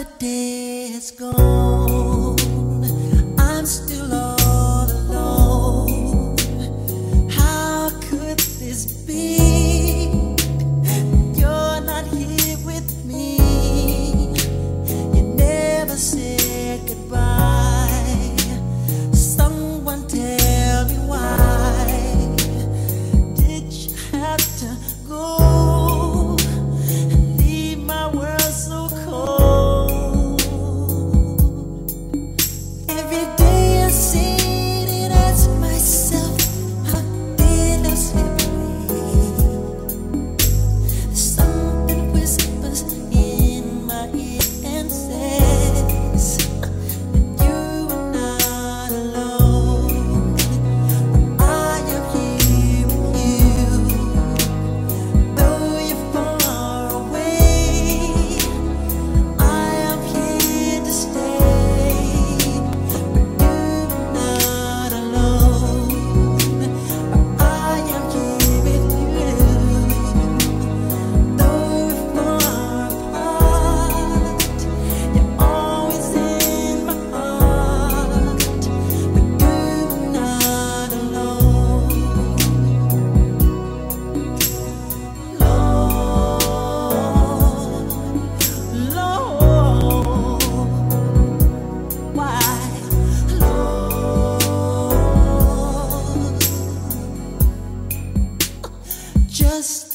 Another day is gone. Just.